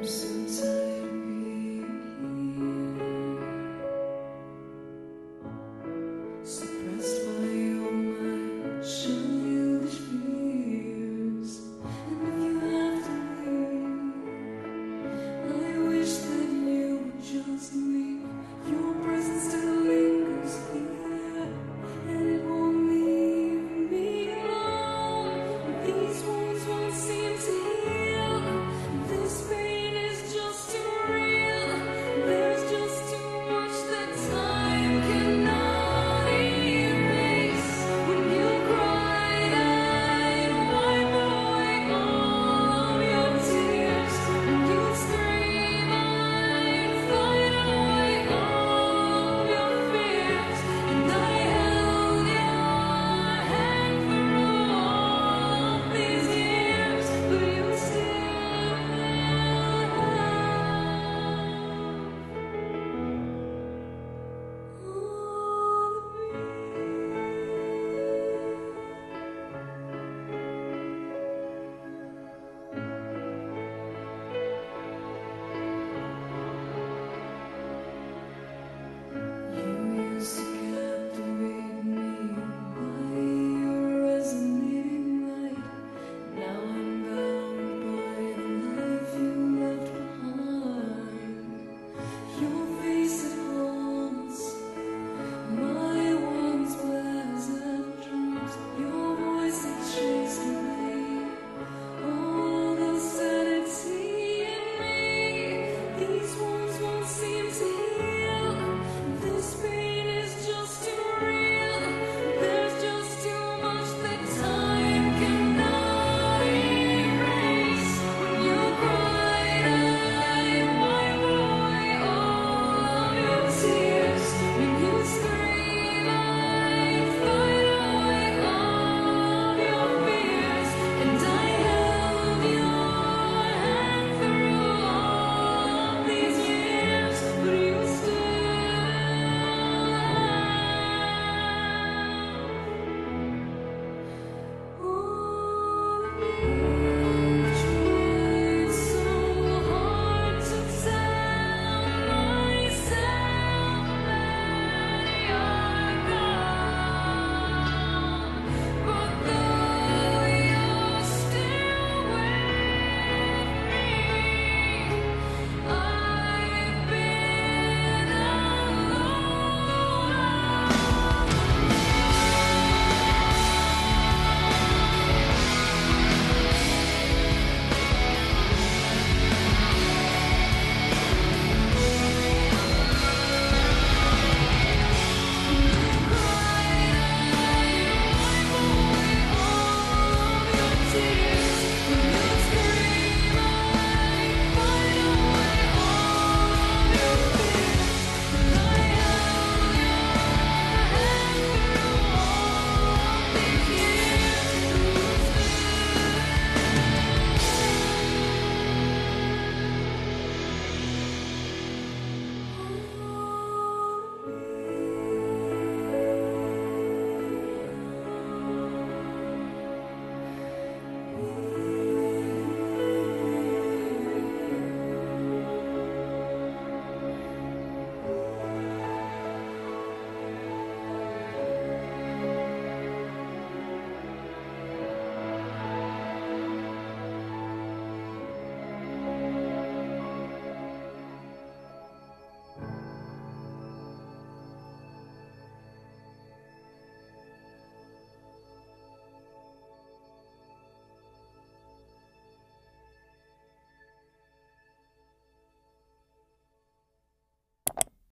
arms.